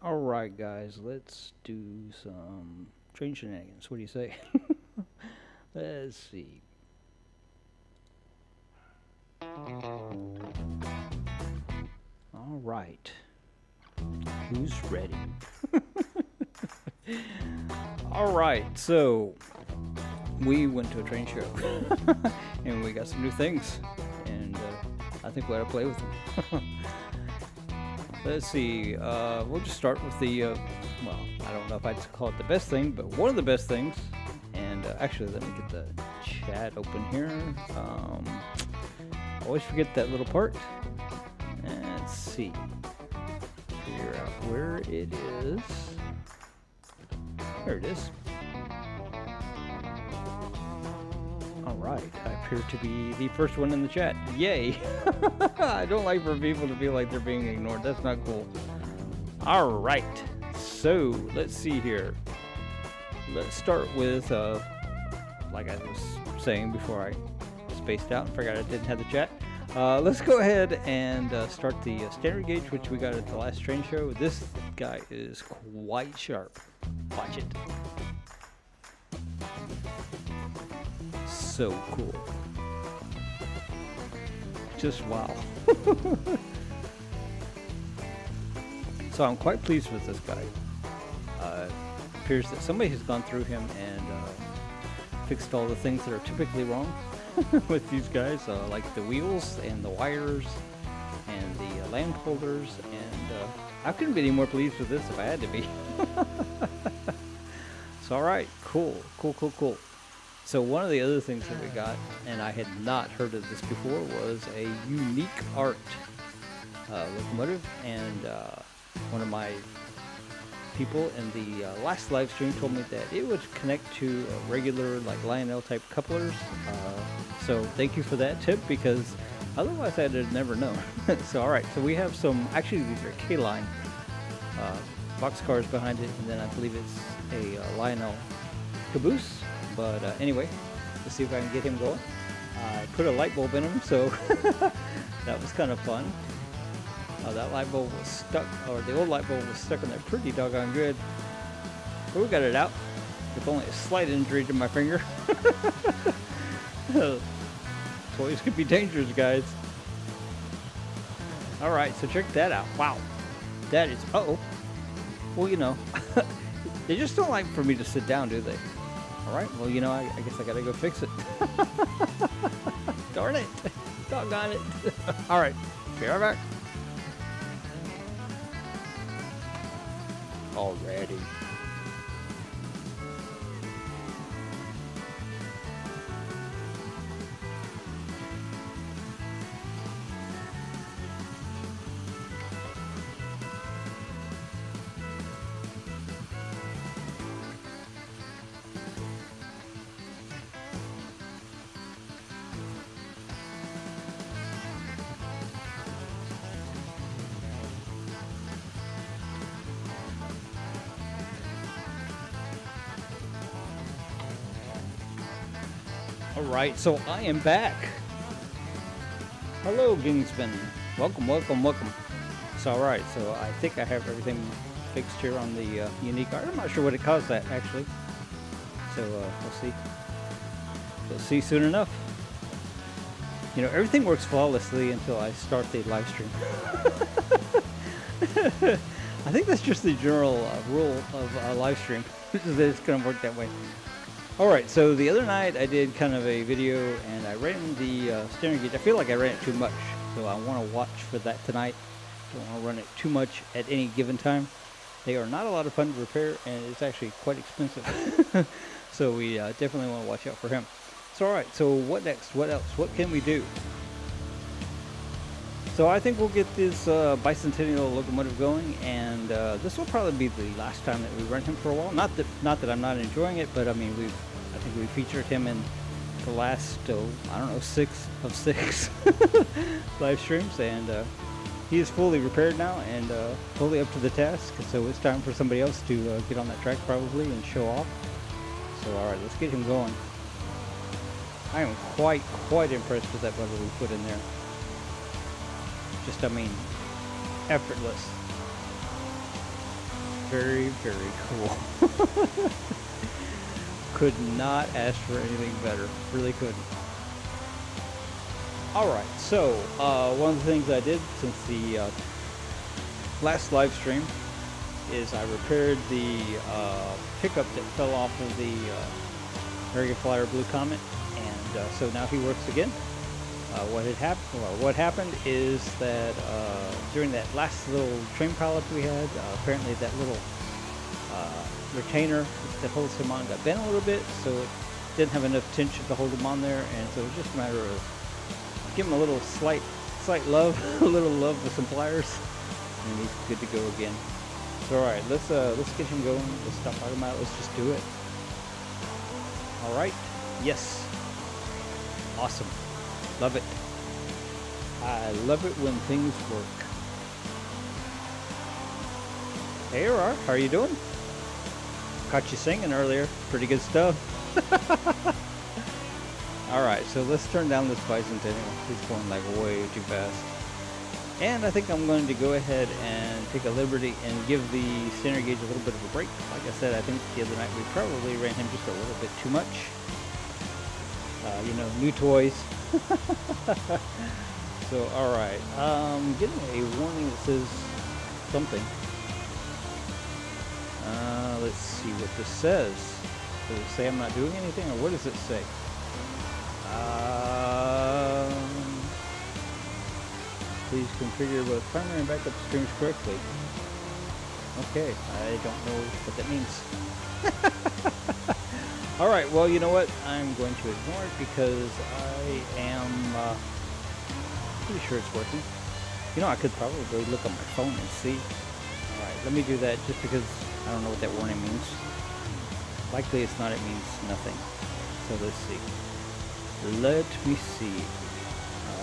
Alright guys, let's do some train shenanigans. What do you say? let's see. Alright. Who's ready? Alright, so we went to a train show and we got some new things and uh, I think we ought to play with them. Let's see. Uh, we'll just start with the. Uh, well, I don't know if I'd call it the best thing, but one of the best things. And uh, actually, let me get the chat open here. Um, always forget that little part. Let's see. Figure out where it is. There it is. Alright, I appear to be the first one in the chat. Yay! I don't like for people to feel like they're being ignored. That's not cool. Alright, so let's see here. Let's start with, uh, like I was saying before I spaced out and forgot I didn't have the chat. Uh, let's go ahead and uh, start the uh, standard gauge, which we got at the last train show. This guy is quite sharp. Watch it. So cool. Just wow. so I'm quite pleased with this guy. Uh, appears that somebody has gone through him and uh, fixed all the things that are typically wrong with these guys, uh, like the wheels and the wires and the uh, lamp holders. And uh, I couldn't be any more pleased with this if I had to be. so all right, cool, cool, cool, cool. So one of the other things that we got, and I had not heard of this before, was a unique art uh, locomotive. And uh, one of my people in the uh, last live stream told me that it would connect to regular like Lionel type couplers. Uh, so thank you for that tip because otherwise I'd have never known. so all right, so we have some. Actually, these are K-line uh, box cars behind it, and then I believe it's a uh, Lionel caboose. But uh, anyway, let's see if I can get him going. I put a light bulb in him, so that was kind of fun. Uh, that light bulb was stuck, or the old light bulb was stuck in there pretty doggone good. But we got it out with only a slight injury to my finger. Toys could be dangerous, guys. Alright, so check that out. Wow. That is, uh oh Well, you know, they just don't like for me to sit down, do they? Alright, well, you know, I, I, guess I gotta go fix it. Darn it. Doggone it. Alright, be right back. Already. Alright, so I am back. Hello, Gingsman. Welcome, welcome, welcome. So, alright, so I think I have everything fixed here on the uh, unique art. I'm not sure what it caused that, actually. So, uh, we'll see. We'll see soon enough. You know, everything works flawlessly until I start the live stream. I think that's just the general uh, rule of a live stream. it's going to work that way. Alright, so the other night I did kind of a video and I ran the uh, standard gauge. I feel like I ran it too much, so I want to watch for that tonight. Don't want to run it too much at any given time. They are not a lot of fun to repair and it's actually quite expensive. so we uh, definitely want to watch out for him. So alright, so what next? What else? What can we do? So I think we'll get this uh, bicentennial locomotive going, and uh, this will probably be the last time that we run him for a while. Not that not that I'm not enjoying it, but I mean we've I think we featured him in the last oh, I don't know six of six live streams, and uh, he is fully repaired now and uh, fully up to the task. So it's time for somebody else to uh, get on that track probably and show off. So all right, let's get him going. I am quite quite impressed with that bugger we put in there just, I mean, effortless. very, very cool. Could not ask for anything better. Really couldn't. Alright, so uh, one of the things I did since the uh, last live stream is I repaired the uh, pickup that fell off of the uh, Flyer Blue Comet, and uh, so now he works again. Uh, what had happened? Well, what happened is that uh, during that last little train pilot we had, apparently that little retainer that holds him on got bent a little bit, so it didn't have enough tension to hold him on there, and so it was just a matter of give him a little slight, slight love, a little love with some pliers, and he's good to go again. So all right, let's uh, let's get him going. Let's stop talking about it. Let's just do it. All right. Yes. Awesome. Love it. I love it when things work. Hey, Aurora, how are you doing? Caught you singing earlier. Pretty good stuff. All right, so let's turn down this bicentennial. He's going like way too fast. And I think I'm going to go ahead and take a liberty and give the standard gauge a little bit of a break. Like I said, I think the other night we probably ran him just a little bit too much. Uh, you know, new toys. so, alright. Um, getting a warning that says something. Uh, let's see what this says. Does it say I'm not doing anything, or what does it say? Um, please configure both primary and backup streams correctly. Okay, I don't know what that means. Alright, well, you know what? I'm going to ignore it because I am uh, pretty sure it's working. You know, I could probably look on my phone and see. Alright, let me do that just because I don't know what that warning means. Likely it's not, it means nothing. So let's see. Let me see.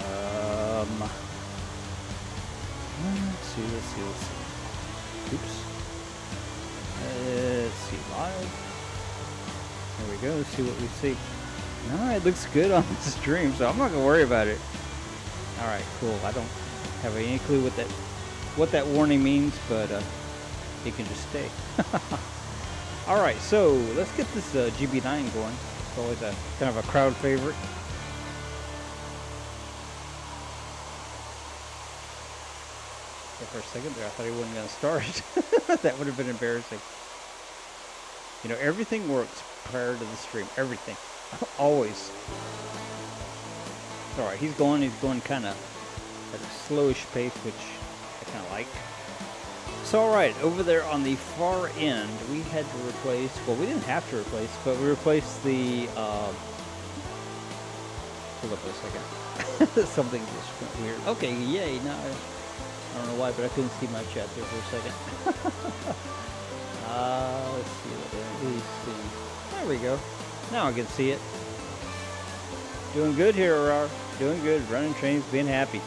Um, let's see, let's see, let's see. Oops. Let's see, live. There we go, let's see what we see. No, it looks good on the stream, so I'm not gonna worry about it. Alright, cool. I don't have any clue what that what that warning means, but uh, it can just stay. Alright, so let's get this uh, GP9 going. It's always a kind of a crowd favorite. For a second there, I thought he wasn't going to start. that would have been embarrassing. You know, everything works prior to the stream. Everything. Always. Alright, he's going, he's going kind of at a slowish pace, which I kind of like. So alright, over there on the far end, we had to replace, well we didn't have to replace, but we replaced the, uh, hold up for a second. Something just went weird. Okay, yay, now I, I don't know why, but I couldn't see my chat there for a second. uh, let's see, let me see. There we go. Now I can see it. Doing good here, Aurora. Doing good, running trains, being happy.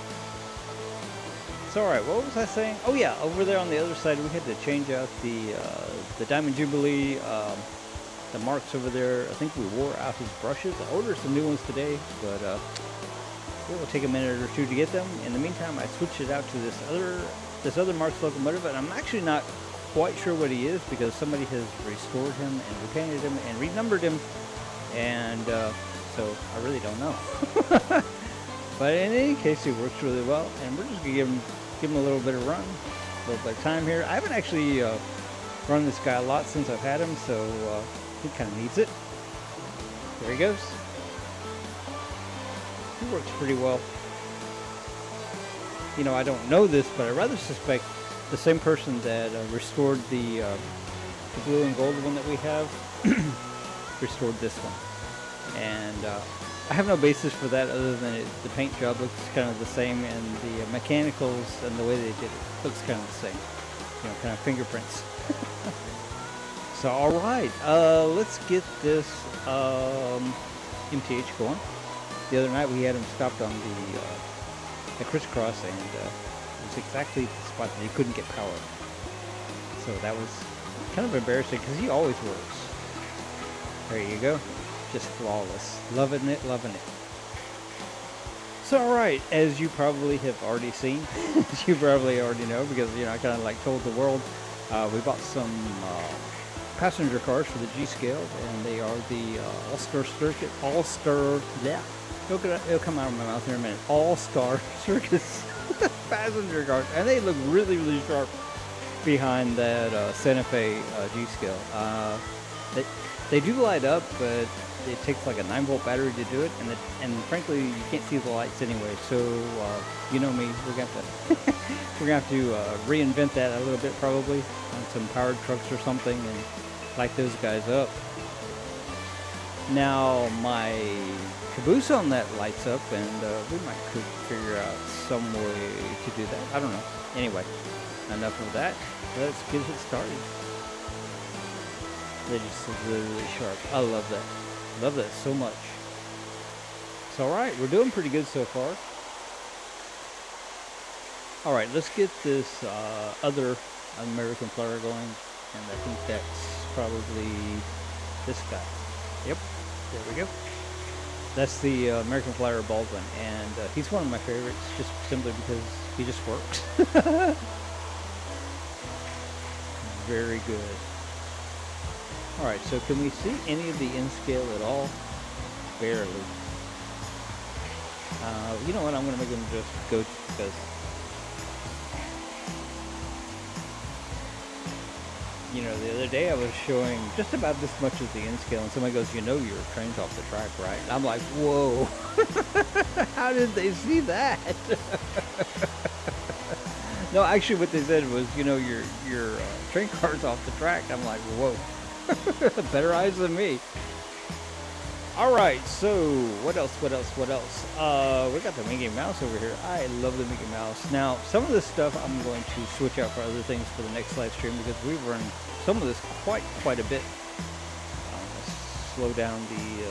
So alright, what was I saying? Oh yeah, over there on the other side, we had to change out the uh, the Diamond Jubilee, um, the Marx over there. I think we wore out his brushes. I ordered some new ones today, but uh, it will take a minute or two to get them. In the meantime, I switched it out to this other this other Marx locomotive, and I'm actually not quite sure what he is because somebody has restored him and repainted him and renumbered him, and uh, so I really don't know. but in any case, he works really well, and we're just gonna give him give him a little bit of run, a little bit of time here. I haven't actually uh, run this guy a lot since I've had him, so uh, he kind of needs it. There he goes. He works pretty well. You know, I don't know this, but I rather suspect the same person that uh, restored the, uh, the blue and gold one that we have restored this one. And uh, I have no basis for that other than it, the paint job looks kind of the same and the mechanicals and the way they did it looks kind of the same. You know, kind of fingerprints. so, alright, uh, let's get this um, MTH going. The other night we had him stopped on the, uh, the crisscross and uh, it was exactly the spot that he couldn't get power. So that was kind of embarrassing because he always works. There you go just flawless. Loving it, loving it. So, alright, as you probably have already seen, as you probably already know, because, you know, I kind of like told the world Uh, we bought some uh, passenger cars for the G scale, and they are the uh, All Star Circuit, All Star. Yeah, it'll, it'll come out of my mouth here in a minute. All Star Circus passenger cars, and they look really, really sharp behind that uh, Santa Fe uh, G scale. Uh, they they do light up, but it takes like a 9 volt battery to do it, and it, and frankly, you can't see the lights anyway. So uh, you know me, we're gonna have to we're gonna have to uh, reinvent that a little bit probably on some powered trucks or something, and light those guys up. Now my caboose on that lights up, and uh, we might could figure out some way to do that. I don't know. Anyway, enough of that. Let's get it started. They just sharp. I love that. Love that so much. So alright, we're doing pretty good so far. Alright, let's get this uh, other American Flyer going. And I think that's probably this guy. Yep, there we go. That's the uh, American Flyer Baldwin. And uh, he's one of my favorites just simply because he just works. Very good. Alright, so can we see any of the N scale at all? Barely. Uh, you know what, I'm going to make them just go because you know, the other day I was showing just about this much of the N scale, and somebody goes, "You know, your train's off the track, right?" And I'm like, "Whoa! How did they see that?" no, actually, what they said was, "You know, your your uh, train car's off the track." I'm like, "Whoa! Better eyes than me." All right, so what else? What else? What else? Uh, we got the Mickey Mouse over here. I love the Mickey Mouse. Now, some of this stuff I'm going to switch out for other things for the next live stream because we've run some of this quite quite a bit. Let's slow down the uh,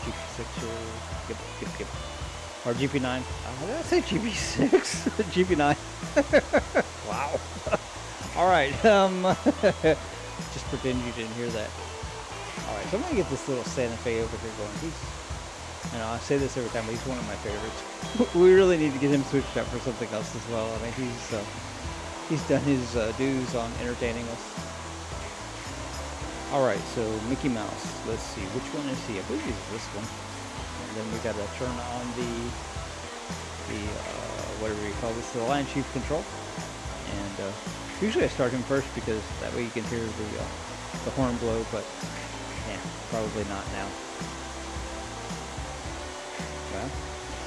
GP6 here. Yep, yep, yep. Or GP9. Uh, did I say GP6? GP9. wow. All right. Um, just pretend you didn't hear that. Alright, so I'm going to get this little Santa Fe over here going. He's, you know, I say this every time, but he's one of my favorites. we really need to get him switched up for something else as well. I mean, he's, uh, he's done his uh, dues on entertaining us. Alright, so Mickey Mouse. Let's see, which one is he? I believe he's this one. And then we got to turn on the, the uh, whatever you call this, the LionChief control. And uh, usually I start him first because that way you can hear the, uh, the horn blow, but yeah, probably not now. Well,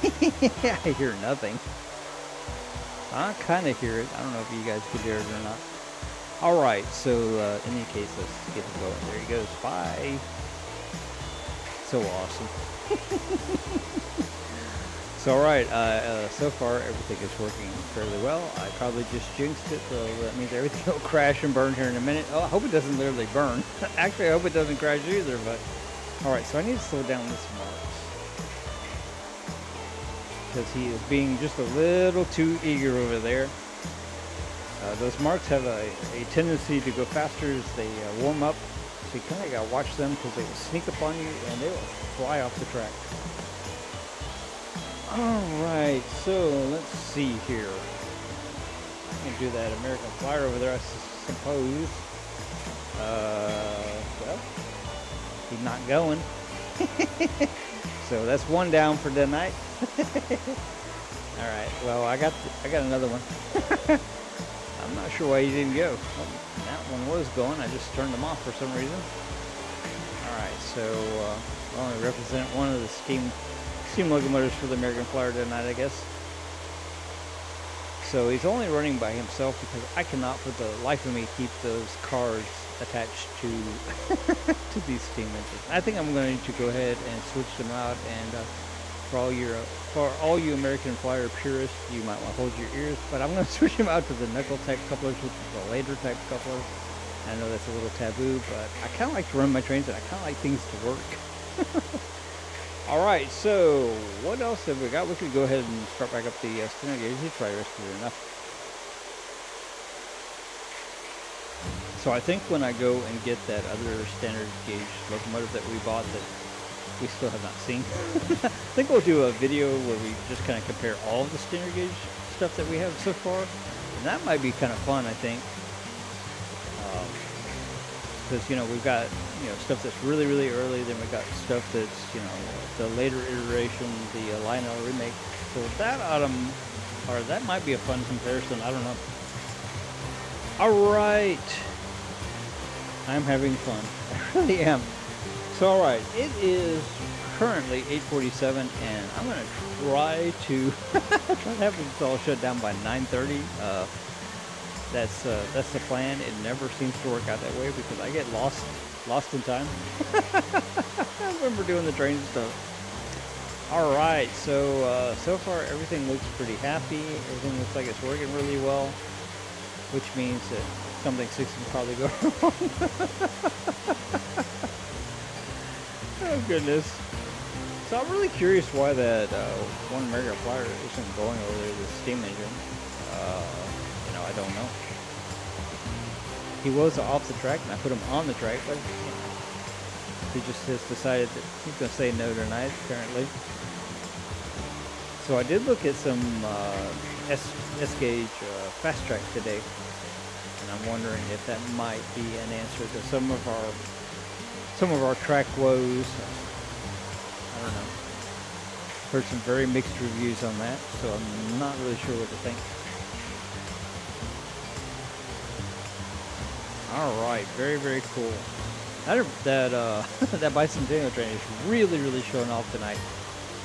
I hear nothing. I kind of hear it. I don't know if you guys could hear it or not. All right, so uh, in any case, let's get it going. There he goes. Bye. So awesome. so all right, uh, uh, so far everything is working fairly well. I probably just jinxed it, so that means everything will crash and burn here in a minute. Oh, I hope it doesn't literally burn. Actually, I hope it doesn't crash either, but... Alright, so I need to slow down this Marx. Because he is being just a little too eager over there. Uh, those Marx have a, a tendency to go faster as they uh, warm up, so you kind of got to watch them because they will sneak up on you and they will fly off the track. Alright, so let's see here. I can do that American Flyer over there, I suppose. Uh, well, he's not going. so that's one down for tonight. Alright, well, I got the, I got another one. I'm not sure why he didn't go. Well, that one was going, I just turned them off for some reason. Alright, so uh, I only represent one of the steam steam locomotives for the American Flyer tonight, I guess. So he's only running by himself because I cannot for the life of me keep those cars attached to to these steam engines. I think I'm going to go ahead and switch them out and uh, for all your for all you American Flyer purists, you might want to hold your ears, but I'm going to switch them out to the knuckle type couplers, which is the later type coupler. I know that's a little taboo, but I kind of like to run my trains and I kind of like things to work. All right, so what else have we got? We could go ahead and start back up the uh, standard gauge. He's probably rescued enough. So I think when I go and get that other standard gauge locomotive that we bought that we still have not seen, I think we'll do a video where we just kind of compare all of the standard gauge stuff that we have so far. And that might be kind of fun, I think. Because you know we've got you know stuff that's really really early, then we've got stuff that's you know the later iteration, the Lionel remake. So that autumn, or that might be a fun comparison. I don't know. All right, I'm having fun. I really am. So all right, it is currently 8:47, and I'm gonna try to try to have this all shut down by 9:30. Uh, that's uh, that's the plan. It never seems to work out that way because I get lost lost in time when we're doing the train stuff. All right, so uh, so far everything looks pretty happy. Everything looks like it's working really well, which means that something six can probably go wrong. oh goodness. So I'm really curious why that uh, one American Flyer isn't going over there, the steam engine. Uh, I don't know. He was off the track, and I put him on the track, but he just has decided that he's going to say no tonight, apparently. So I did look at some uh, S, S gauge uh, fast track today, and I'm wondering if that might be an answer to some of our some of our track woes. I don't know. Heard some very mixed reviews on that, so I'm not really sure what to think. All right, very very cool. That that uh, that bicentennial train is really really showing off tonight.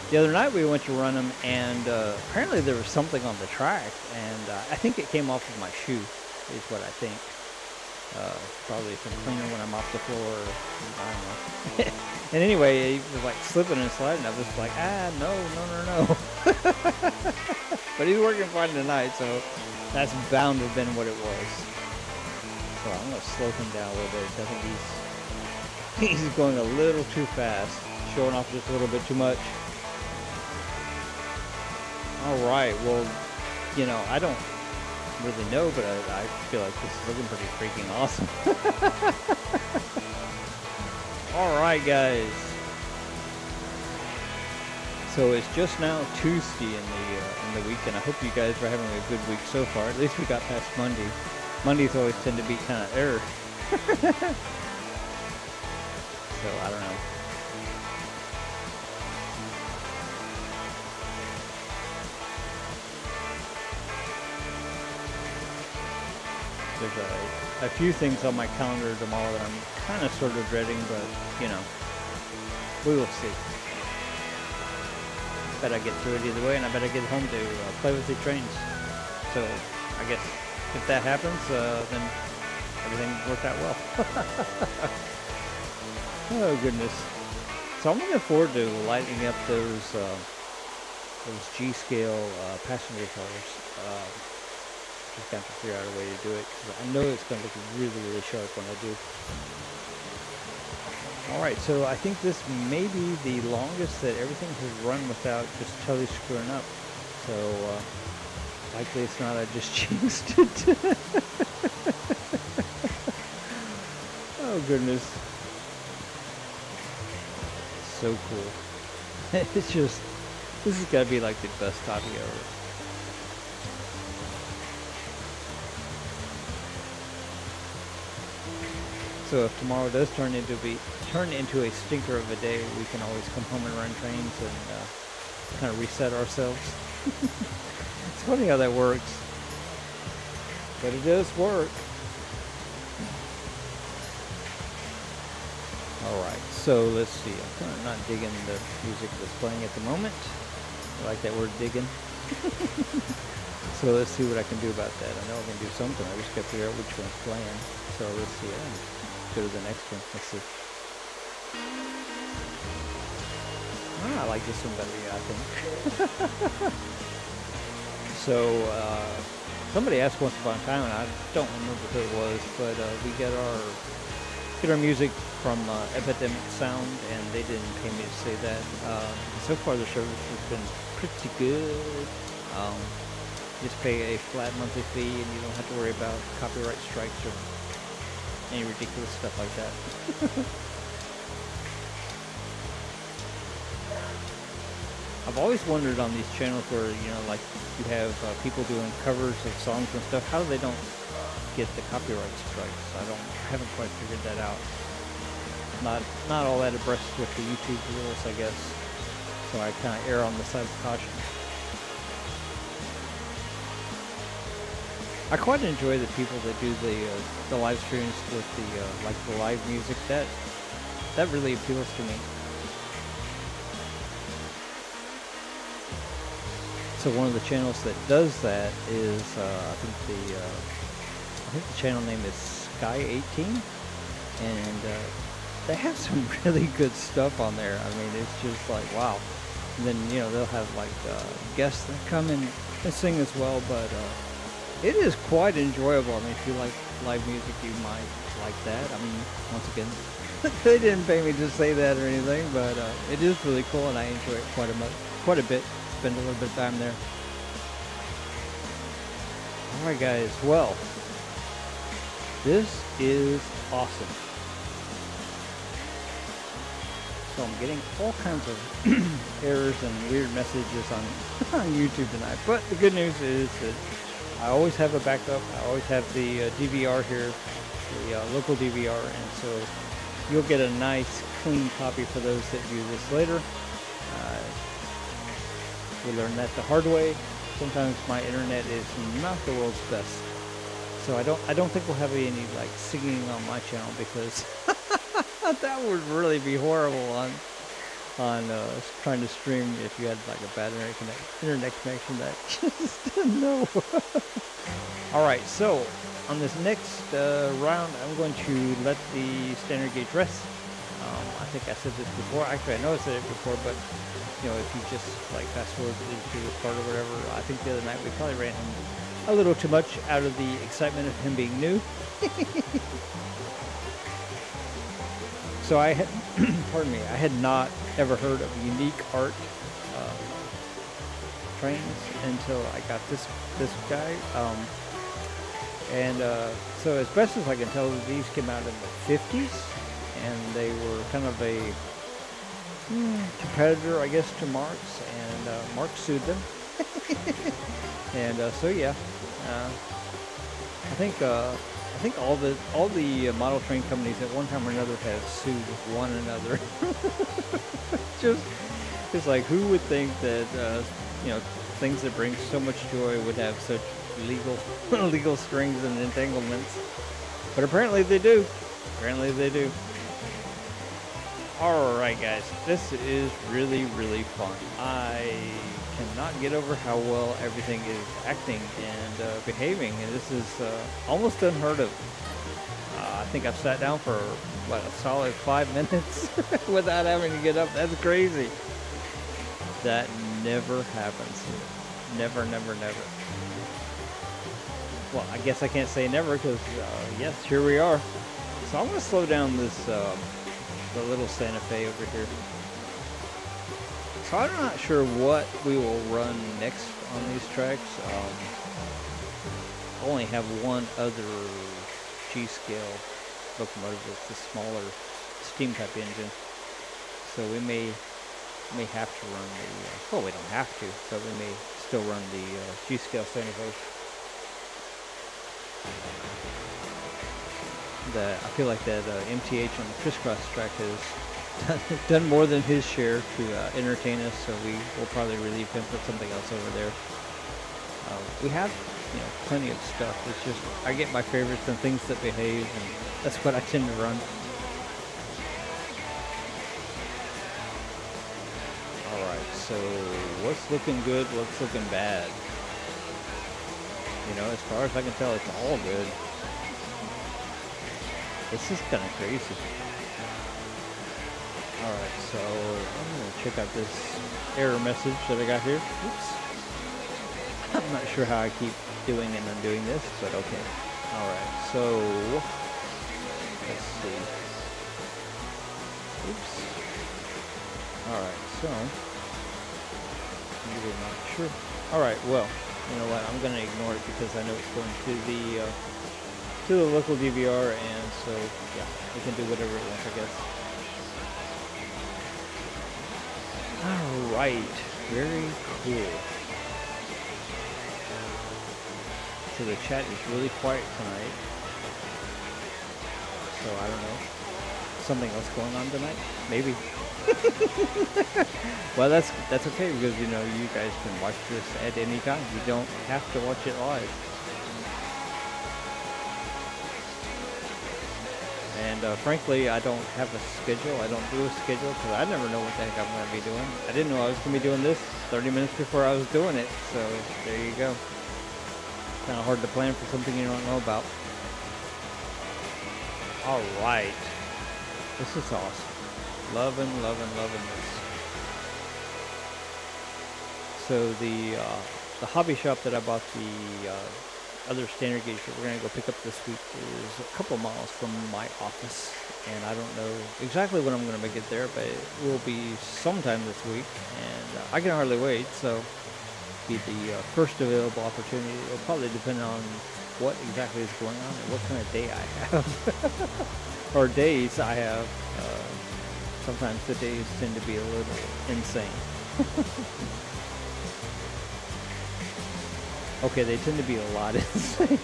The other night we went to run them, and uh, apparently there was something on the track, and uh, I think it came off of my shoe, is what I think. Uh, probably some cleaner when I'm off the floor. I don't know. and anyway, it was like slipping and sliding. I was like, ah, no, no, no, no. but he's working fine tonight, so that's bound to have been what it was. I'm gonna slow him down a little bit. I think he's he's going a little too fast, showing off just a little bit too much. All right, well, you know, I don't really know, but I, I feel like this is looking pretty freaking awesome. All right, guys. So it's just now Tuesday in the uh, in the week, and I hope you guys are having a good week so far. At least we got past Monday. Mondays always tend to be kind of error. so I don't know. There's a, a few things on my calendar tomorrow that I'm kind of sort of dreading, but you know, we will see. Bet I get through it either way, and I bet I get home to uh, play with the trains. So I guess if that happens, uh, then everything worked out well. oh goodness! So I'm looking forward to lighting up those uh, those G-scale uh, passenger cars. Uh, just got to figure out a way to do it because I know it's going to look really, really sharp when I do. All right, so I think this may be the longest that everything has run without just totally screwing up. So uh, likely it's not. I just jinxed it. oh goodness, so cool. it's just this has got to be like the best copy ever. So if tomorrow does turn into be turn into a stinker of a day, we can always come home and run trains and uh, kind of reset ourselves. It's funny how that works, but it does work. All right, so let's see. I'm kind of not digging the music that's playing at the moment. I like that word digging. so let's see what I can do about that. I know I can do something. I just got to figure out which one's playing. So let's see. Yeah go to the next one. Let's see. Ah, I like this one better, yeah, I think. so, uh, somebody asked once upon a time, and I don't remember who it was, but uh, we get our get our music from uh, Epidemic Sound, and they didn't pay me to say that. Uh, so far, the service has been pretty good. Um, just pay a flat monthly fee, and you don't have to worry about copyright strikes or any ridiculous stuff like that. I've always wondered on these channels where, you know, like you have uh, people doing covers of songs and stuff, how they don't get the copyright strikes. I don't I haven't quite figured that out. Not not all that abreast with the YouTube rules, I guess. So I kind of err on the side of caution. I quite enjoy the people that do the uh, the live streams with the uh, like the live music. That that really appeals to me. So one of the channels that does that is uh, I think the uh, I think the channel name is Sky 18, and uh, they have some really good stuff on there. I mean, it's just like wow. And then you know they'll have like uh, guests that come in and sing as well, but uh, it is quite enjoyable. I mean, if you like live music, you might like that. I mean, once again, they didn't pay me to say that or anything, but uh, it is really cool, and I enjoy it quite a much, quite a bit. Spend a little bit of time there. All right, guys. Well, this is awesome. So I'm getting all kinds of errors and weird messages on on YouTube tonight. But the good news is that I always have a backup. I always have the uh, DVR here, the uh, local DVR, and so you'll get a nice clean copy for those that view this later. Uh, we learned that the hard way. Sometimes my internet is not the world's best, so I don't I don't think we'll have any like singing on my channel because that would really be horrible on on uh, trying to stream if you had like a bad internet, connect, internet connection that just no. All right, so on this next uh, round, I'm going to let the standard gauge rest. Um, I think I said this before. Actually, I know I said it before, but you know, if you just like fast forward to the part or whatever, I think the other night we probably ran him a little too much out of the excitement of him being new. so I had, pardon me, I had not ever heard of unique art uh, trains until I got this this guy. Um, and uh, so as best as I can tell, these came out in the 50s, and they were kind of a hmm, competitor, I guess, to Marx, and uh, Marx sued them. and uh, so yeah, uh, I think uh, I think all the all the model train companies at one time or another have sued one another. Just it's like who would think that uh, you know things that bring so much joy would have such legal legal strings and entanglements, but apparently they do. Apparently they do. All right, guys, this is really really fun. I cannot get over how well everything is acting and uh, behaving, and this is uh, almost unheard of. Uh, I think I've sat down for what a solid five minutes without having to get up. That's crazy. That never happens. Never, never, never. Well, I guess I can't say never because uh, yes, here we are. So I'm going to slow down this um, the little Santa Fe over here. So I'm not sure what we will run next on these tracks. Um, I only have one other G-scale locomotive with the smaller steam type engine. So we may may have to run the, uh, well we don't have to, but we may still run the uh, G-scale Santa Fe. The, I feel like that uh, MTH on the crisscross track has done more than his share to uh, entertain us, so we will probably relieve him, put something else over there. Uh, we have, you know, plenty of stuff. It's just I get my favorites and things that behave, and that's what I tend to run. All right, so what's looking good? What's looking bad? You know, as far as I can tell, it's all good. This is kind of crazy. Alright, so I'm going to check out this error message that I got here. Oops. I'm not sure how I keep doing and undoing this, but okay. Alright, so let's see. Oops. Alright, so I'm not sure. Alright, well, you know what, I'm going to ignore it because I know it's going to the uh, to the local DVR and so yeah, it can do whatever it wants I guess. Alright, very cool. so the chat is really quiet tonight. So I don't know. Something else going on tonight? Maybe. well, that's that's okay because you know you guys can watch this at any time. You don't have to watch it live. And uh, frankly, I don't have a schedule. I don't do a schedule because I never know what the heck I'm going to be doing. I didn't know I was going to be doing this 30 minutes before I was doing it. So there you go. Kind of hard to plan for something you don't know about. All right. This is awesome. Loving, loving, loving this. So the uh, the hobby shop that I bought the uh, other standard gauge that we're going to go pick up this week is a couple miles from my office. And I don't know exactly when I'm going to make it there, but it will be sometime this week. And uh, I can hardly wait, so be the uh, first available opportunity. It'll probably depend on what exactly is going on and what kind of day I have. or days I have. Uh, sometimes the days tend to be a little insane. Okay, they tend to be a lot insane.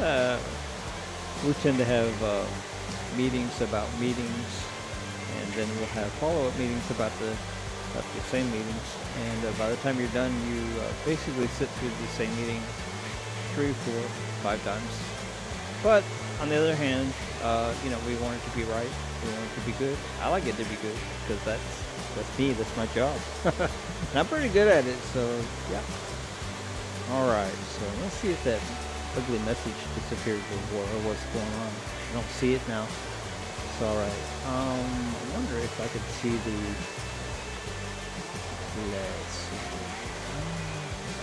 uh, we tend to have uh, meetings about meetings, and then we'll have follow-up meetings about the about the same meetings. And uh, by the time you're done, you uh, basically sit through the same meeting three, four, five times. But on the other hand, uh, you know, we want it to be right. We want it to be good. I like it to be good because that's that's me. That's my job. and I'm pretty good at it, so yeah. Alright, so let's see if that ugly message disappeared before or what's going on. I don't see it now. It's alright. Um, I wonder if I could see the... Let's see.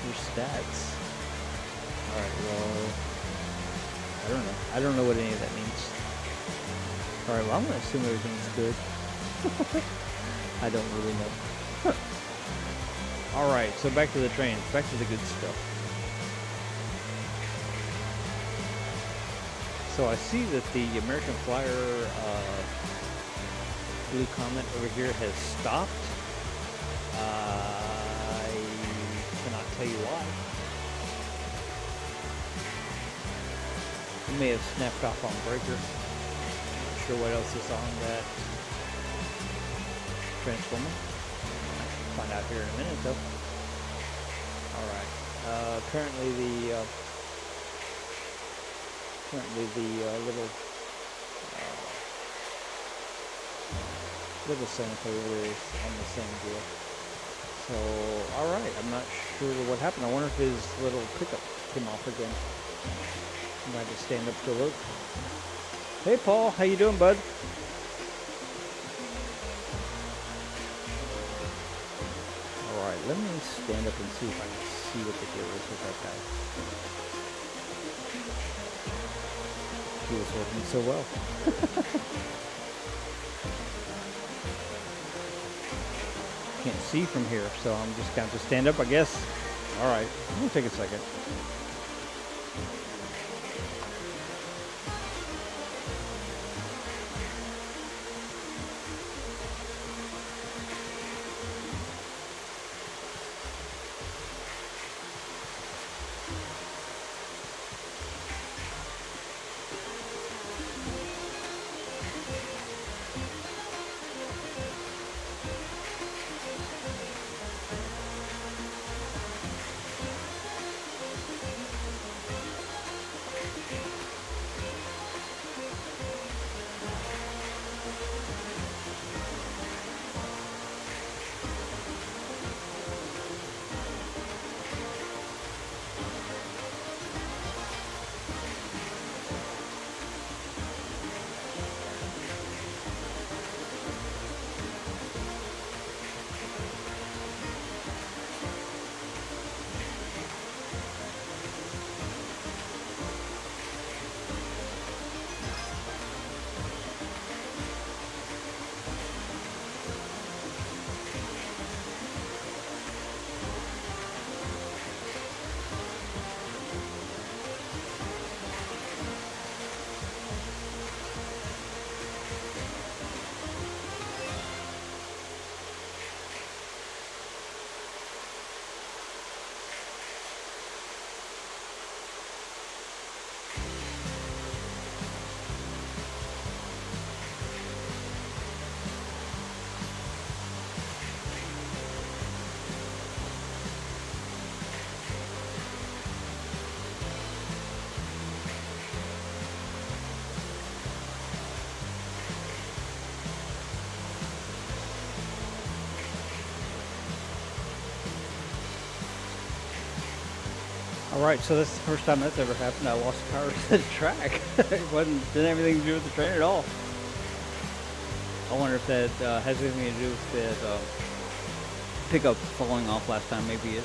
your stats. Alright, well... I don't know. I don't know what any of that means. Alright, well I'm gonna assume everything's good. I don't really know. Alright, so back to the train, back to the good stuff. So I see that the American Flyer uh, Blue Comet over here has stopped. Uh, I cannot tell you why. It may have snapped off on breaker. Not sure what else is on that transformer. Find out here in a minute though. Alright. Uh, currently the uh, currently the uh, little uh, little Santa Fe is on the same deal. So alright, I'm not sure what happened. I wonder if his little pickup came off again. I'm might just stand up to look. Hey Paul, how you doing, bud? Let me stand up and see if I can see what the deal is with that guy. He was working so well. Can't see from here, so I'm just to have to stand up, I guess. All right, it'll take a second. All right, so that's the first time that's ever happened. I lost power to the track. it wasn't didn't have anything to do with the train at all. I wonder if that uh, has anything to do with that uh, pickup falling off last time. Maybe it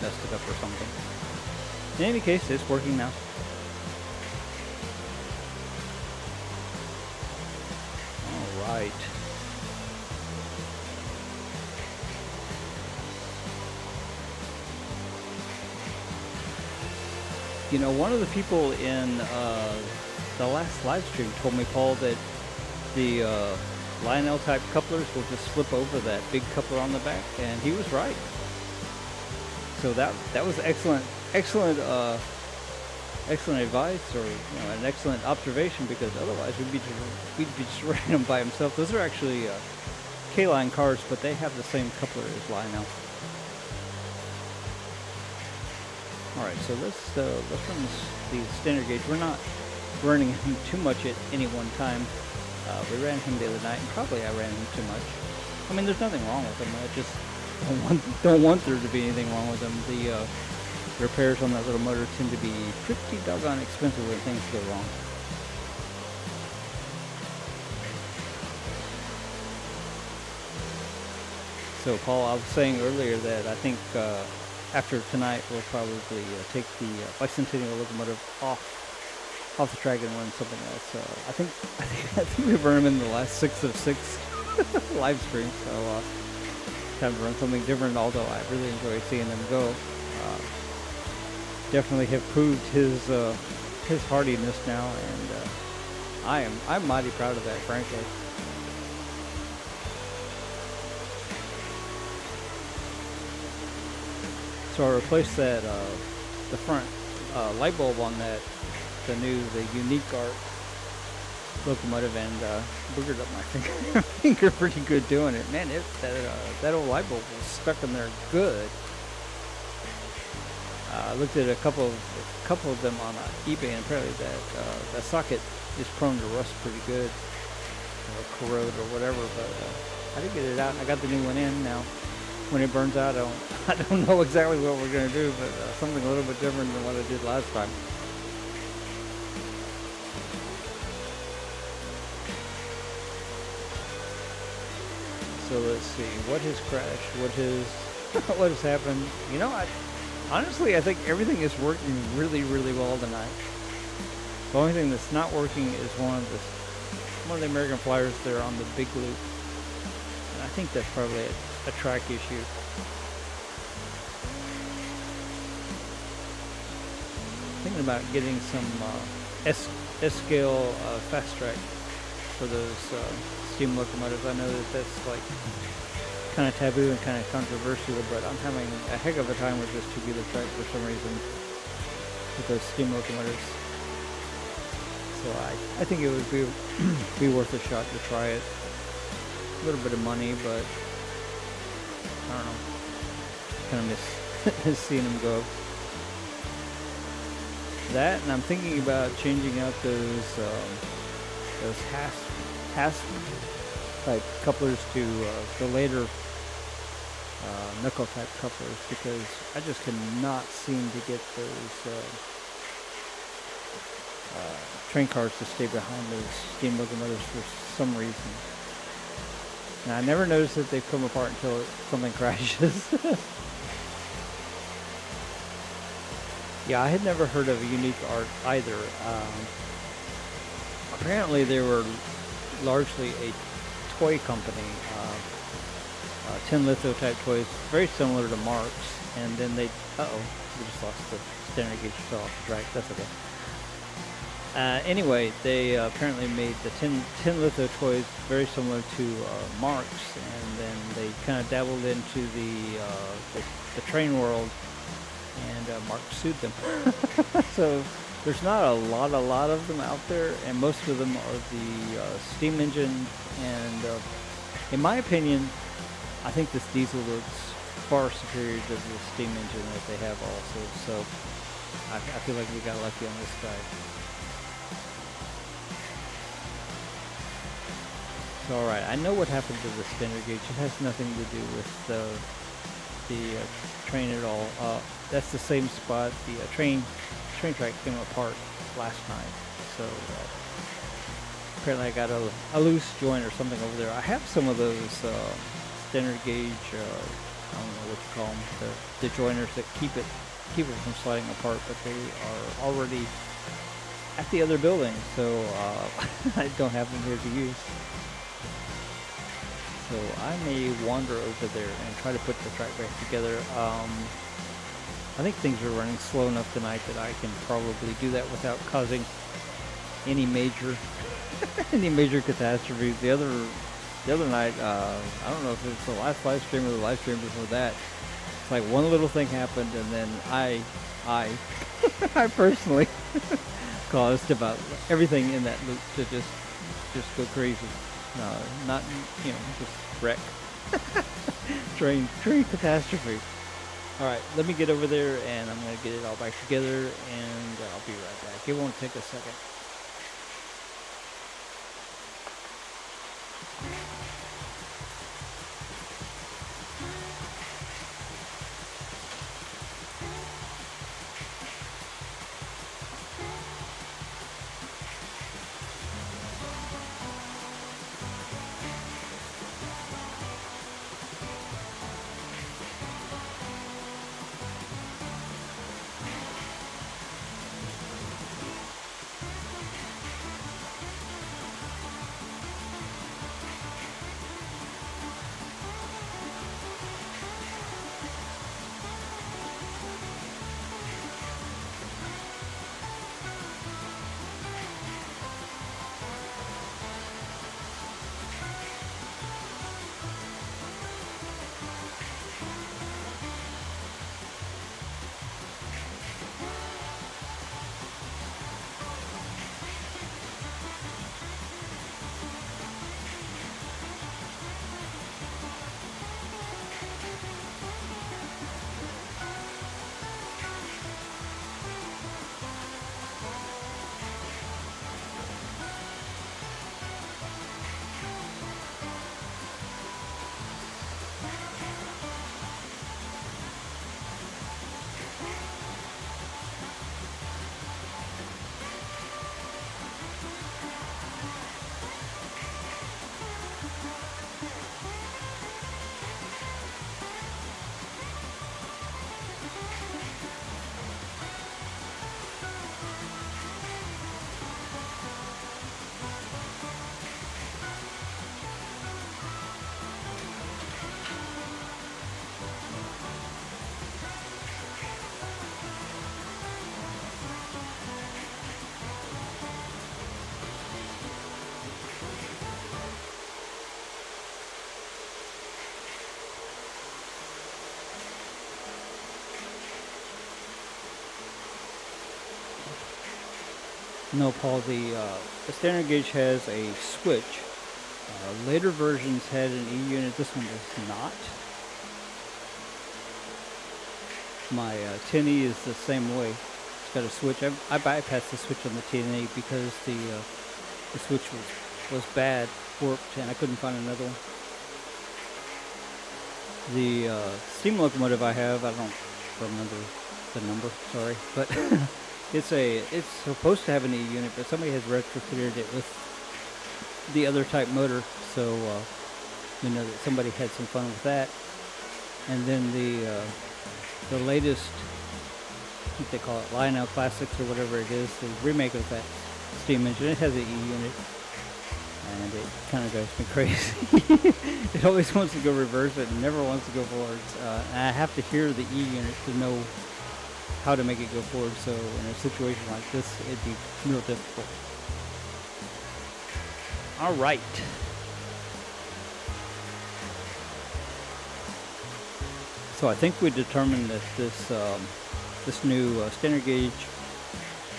messed it up or something. In any case, it's working now. You know, one of the people in uh, the last live stream told me, Paul, that the uh, Lionel type couplers will just slip over that big coupler on the back, and he was right. So that that was excellent, excellent, uh, excellent advice, or you know, an excellent observation, because otherwise we'd be just, we'd be just running them by himself. Those are actually uh, K-line cars, but they have the same coupler as Lionel. All right, so let's uh, let's run this, the standard gauge. We're not running him too much at any one time. Uh, we ran him the other night, and probably I ran him too much. I mean, there's nothing wrong with him. I just don't want don't want there to be anything wrong with him. The uh, repairs on that little motor tend to be pretty doggone expensive when things go wrong. So, Paul, I was saying earlier that I think. Uh, after tonight, we'll probably uh, take the uh, bicentennial locomotive off off the track and run something else. So I think I think, I think we've run them in the last six of six live streams, so uh, time to run something different. Although I really enjoy seeing them go. Uh, definitely have proved his uh, his hardiness now, and uh, I am I'm mighty proud of that, frankly. So I replaced that uh, the front uh, light bulb on that the new the unique art locomotive and uh, boogered up my finger, finger pretty good doing it. Man, it, that uh, that old light bulb was stuck in there good. I looked at a couple of a couple of them on uh, eBay and apparently that uh, that socket is prone to rust pretty good or corrode or whatever. But I did get it out I got the new one in now when it burns out, I don't, I don't know exactly what we're going to do, but uh, something a little bit different than what I did last time. So let's see, what has crashed, what has, what has happened? You know, I, honestly, I think everything is working really, really well tonight. The only thing that's not working is one of the, one of the American flyers there on the big loop. And I think that's probably it a track issue. Thinking about getting some uh, S S scale uh, FasTrack for those uh, steam locomotives. I know that that's like kind of taboo and kind of controversial, but I'm having a heck of a time with this tubular track for some reason with those steam locomotives. So I, I think it would be be worth a shot to try it. A little bit of money, but I don't know. Kind of miss, seeing them go. That, and I'm thinking about changing out those um, those hasp hasp type couplers to uh, the later uh, knuckle type couplers because I just cannot seem to get those uh, uh, train cars to stay behind those steam locomotives for some reason. And I never noticed that they've come apart until something crashes. yeah, I had never heard of a Unique Art either. Um, apparently, they were largely a toy company, uh, uh, tin litho type toys, very similar to Marx. And then they, uh oh, we just lost the standard gauge fell off the track. That's okay. Uh, anyway, they uh, apparently made the tin, tin litho toys very similar to uh, Marx, and then they kind of dabbled into the, uh, the, the train world, and uh, Marx sued them. so there's not a lot, a lot of them out there, and most of them are the steam engine. And in my opinion, I think this diesel looks far superior to the steam engine that they have also. So I, I feel like we got lucky on this guy. Alright, I know what happened to the standard gauge. It has nothing to do with the the uh, train at all. Uh, that's the same spot. The uh, train train track came apart last night, so uh, apparently I got a, a loose joint or something over there. I have some of those uh, standard gauge. Uh, I don't know what you call them, the, the joiners that keep it keep it from sliding apart, but they are already at the other building, so uh, I don't have them here to use. So I may wander over there and try to put the track back together. Um, I think things are running slow enough tonight that I can probably do that without causing any major any major catastrophes. The other the other night, uh, I don't know if it's the last live stream or the live stream before that. It's like one little thing happened, and then I, I, I personally caused about everything in that loop to just just go crazy. Uh, not you know just wreck. train train catastrophe. All right, let me get over there and I'm gonna get it all back together, and I'll be right back. It won't take a second. No, Paul. The uh, the standard gauge has a switch. Uh, later versions had an E unit. This one does not. My uh, 10E is the same way. It's got a switch. I, I bypassed the switch on the 10E because the uh, the switch was was bad, warped, and I couldn't find another one. The uh, steam locomotive I have, I don't remember the number. Sorry, but. It's a it's supposed to have an E unit, but somebody has retrofitted it with the other type motor, so uh, you know that somebody had some fun with that. And then the uh, the latest, what they call it, Lionel Classics or whatever it is, the remake of that steam engine, it has an E unit, and it kind of drives me crazy. it always wants to go reverse, it never wants to go forwards. Uh, I have to hear the E unit to know how to make it go forward. So in a situation like this, it'd be real difficult. All right. So I think we determined that this um, this new uh, standard gauge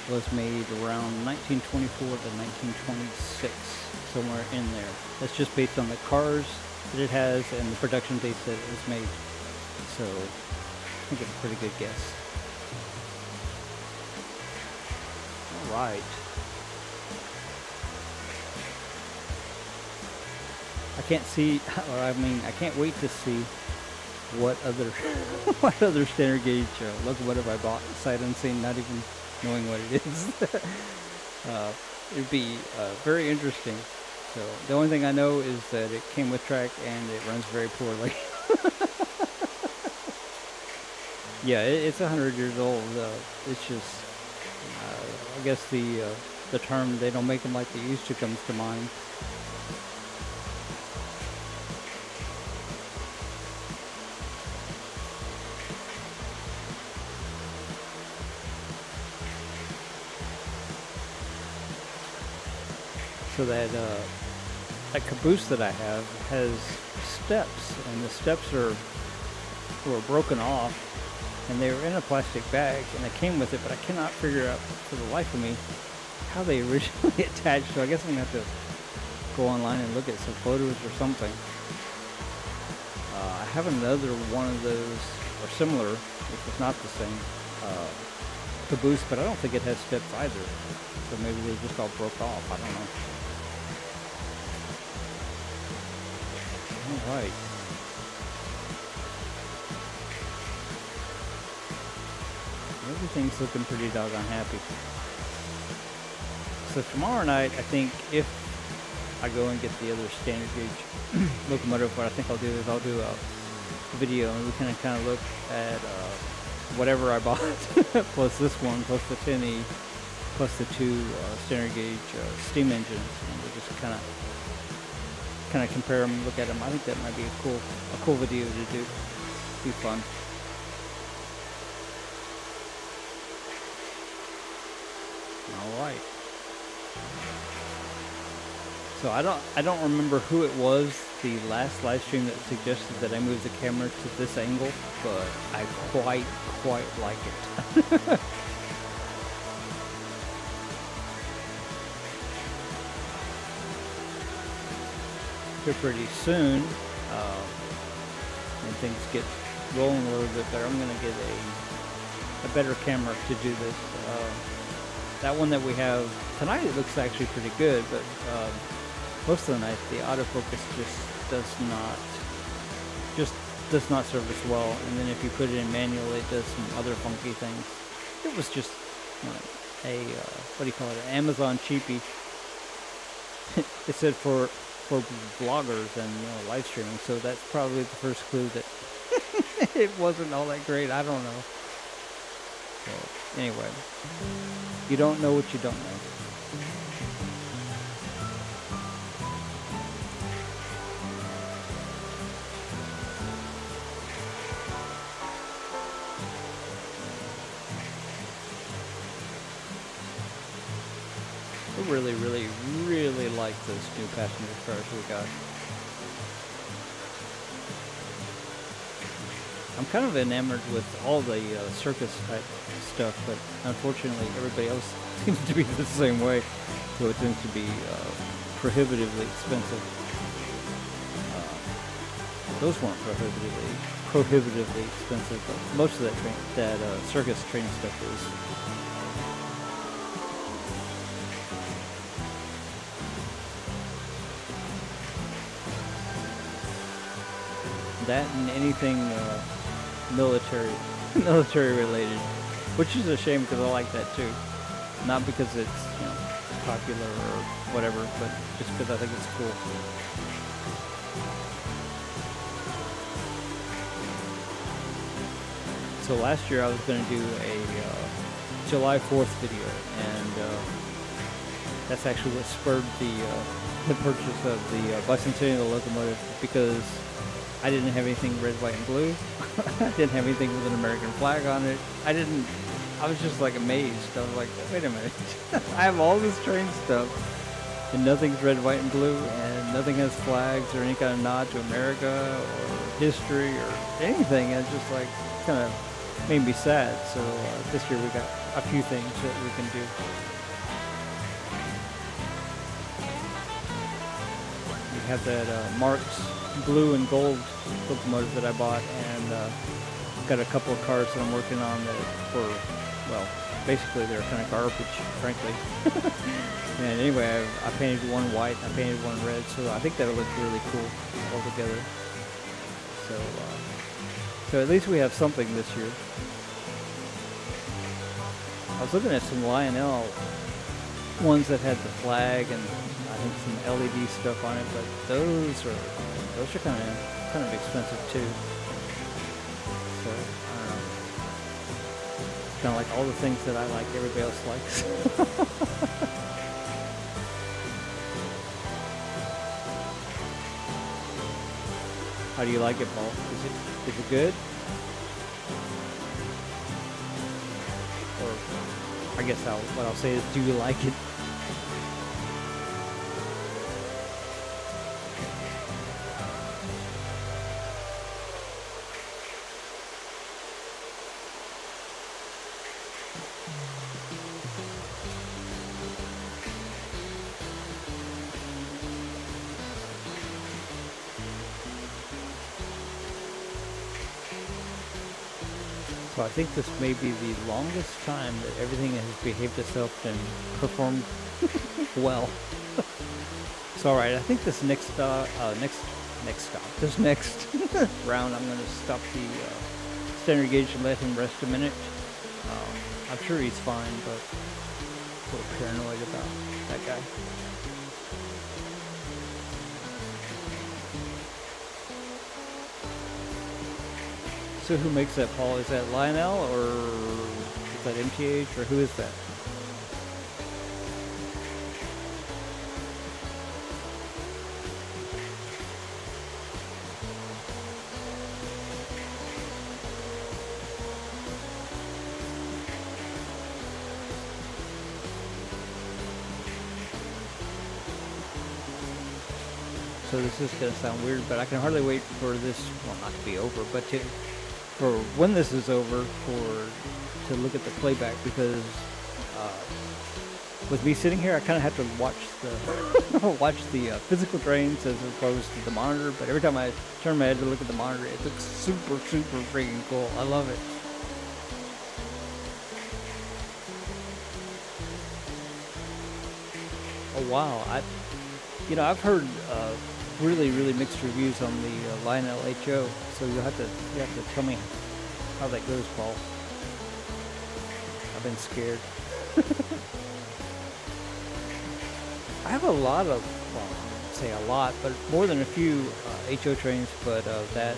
was made around 1924 to 1926, somewhere in there. That's just based on the cars that it has and the production dates that it was made. So I think it's a pretty good guess. Right. I can't see, or I mean, I can't wait to see what other what other standard gauge uh, locomotive I bought sight unseen, not even knowing what it is. uh, it'd be uh, very interesting. So the only thing I know is that it came with track and it runs very poorly. yeah, it, it's a hundred years old. Uh, it's just, I guess the uh, the term "they don't make them like they used to" comes to mind. So that uh, that caboose that I have has steps, and the steps are were broken off, and they were in a plastic bag, and I came with it, but I cannot figure out for the life of me how they originally attached. So I guess I'm gonna have to go online and look at some photos or something. Uh, I have another one of those, or similar, if it's not the same, uh, caboose, but I don't think it has steps either. So maybe they just all broke off. I don't know. All right. Everything's looking pretty doggone happy. So tomorrow night, I think if I go and get the other standard gauge locomotive, what I think I'll do is I'll do a video and we can kind of look at uh, whatever I bought, plus this one, plus the 10E, plus the two uh, standard gauge uh, steam engines, and we'll just kind of kind of compare them, look at them. I think that might be a cool, a cool video to do. Be fun. All right. So I don't, I don't remember who it was the last live stream that suggested that I move the camera to this angle, but I quite, quite like it. here pretty soon. Uh, and things get rolling a little bit better. I'm going to get a a better camera to do this. Uh, that one that we have tonight, it looks actually pretty good, but um, most of the night the autofocus just does not just does not serve us well. And then if you put it in manual, it does some other funky things. It was just uh, a uh, what do you call it? An Amazon cheapie. it said for for bloggers and you know live streaming, so that's probably the first clue that it wasn't all that great. I don't know. So anyway, you don't know what you don't know. I really, really, really like those new passenger cars we got. I'm kind of enamored with all the uh, circus type stuff, but unfortunately everybody else seems to be the same way, so it tends to be uh, prohibitively expensive. Uh, those weren't prohibitively prohibitively expensive, but most of that that uh, circus training stuff is. that and anything uh, military military related, which is a shame because I like that too. Not because it's you know popular or whatever, but just because I think it's cool. So last year I was going to do a uh, July 4th video, and uh, that's actually what spurred the uh, the purchase of the uh, bicentennial locomotive because I didn't have anything red, white, and blue. I didn't have anything with an American flag on it. I didn't. I was just like amazed. I was like, wait a minute. I have all this train stuff, and nothing's red, white, and blue, and nothing has flags or any kind of nod to America or history or anything. It's just like kind of made me sad. So uh, this year we got a few things that we can do. We have that uh, Marx blue and gold locomotive that I bought, and uh, got a couple of cars that I'm working on that for, well, basically they're kind of garbage, frankly. and anyway, I, I, painted one white, I painted one red, so I think that'll look really cool all together. So, uh, So at least we have something this year. I was looking at some Lionel ones that had the flag and I think some LED stuff on it, but those are those are kind of kind of expensive too. So um, know. Kind of like all the things that I like, everybody else likes. How do you like it, Paul? Is it is it good? Or I guess I'll, what I'll say is, do you like it? Think this may be the longest time that everything has behaved itself and performed well. so all right, I think this next uh, uh, next next stop, this next round, I'm going to stop the uh, standard gauge and let him rest a minute. Um, I'm sure he's fine, but a little paranoid about So who makes that, Paul? Is that Lionel or is that MTH or who is that? So this is going to sound weird, but I can hardly wait for this, well, not to be over, but to for when this is over for to look at the playback because uh, with me sitting here, I kind of have to watch the watch the uh, physical trains as opposed to the monitor. But every time I turn my head to look at the monitor, it looks super super freaking cool. I love it. Oh wow, I you know I've heard uh, really really mixed reviews on the uh, Lionel HO, so you have to you have to tell me how that goes, Paul. I've been scared. I have a lot of, well, say a lot, but more than a few uh, HO trains. But uh, that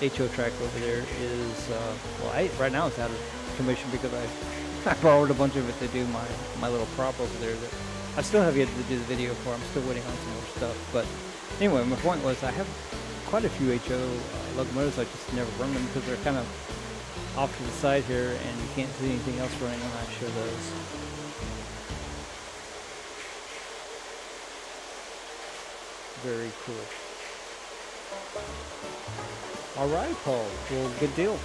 HO track over there is, uh, well, I, right now it's out of commission because I I borrowed a bunch of it to do my my little prop over there that I still have yet to do the video for. I'm still waiting on some more stuff. But anyway, my point was I have quite a few HO uh, locomotives. I just never run them because they're kind of off to the side here, and you can't see anything else running when I show those. Very cool. All right, Paul. Well, good deal.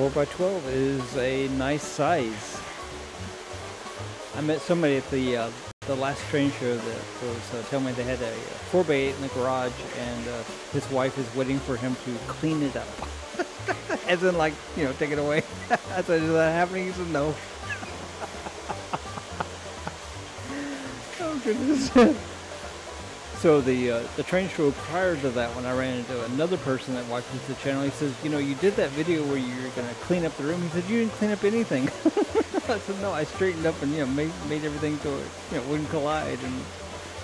Four by twelve is a nice size. I met somebody at the uh, the last train show that was uh, telling me they had a four by eight in the garage, and uh, his wife is waiting for him to clean it up, as in like you know take it away. I said, "Is that happening?" He said, "No." oh goodness. So the uh, the train show prior to that, when I ran into another person that watches the channel, he says, "You know, you did that video where you were gonna clean up the room." He said, "You didn't clean up anything." I said, "No, I straightened up and you know made made everything so it you know wouldn't collide and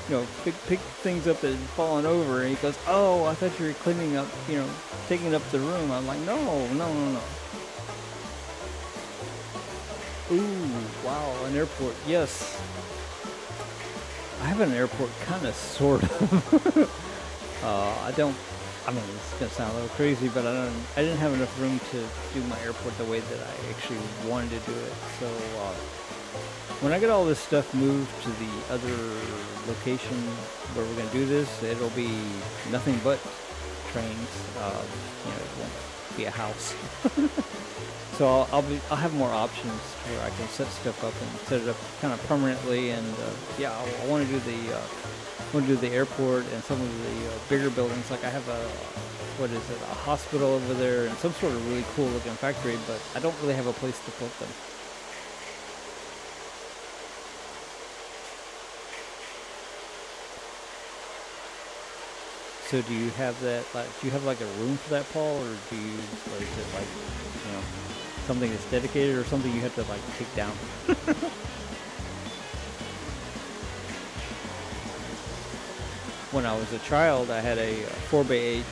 you know pick pick things up that had fallen over." And he goes, "Oh, I thought you were cleaning up, you know, taking up the room." I'm like, "No, no, no, no." Ooh, wow, an airport. Yes, I have an airport, kind of, sort of. uh, I don't. I mean, it's gonna sound a little crazy, but I don't. I didn't have enough room to do my airport the way that I actually wanted to do it. So uh, when I get all this stuff moved to the other location where we're gonna do this, it'll be nothing but trains. Uh, you know, it won't be a house. So I'll, I'll be I'll have more options where I can set stuff up and set it up kind of permanently. And uh, yeah, I, I want to do the uh, want to do the airport and some of the uh, bigger buildings. Like I have a what is it, a hospital over there and some sort of really cool looking factory, but I don't really have a place to put them. So do you have that? Like, do you have like a room for that, Paul, or do you, or is it like, something that's dedicated, or something you have to like take down? when I was a child, I had a four by eight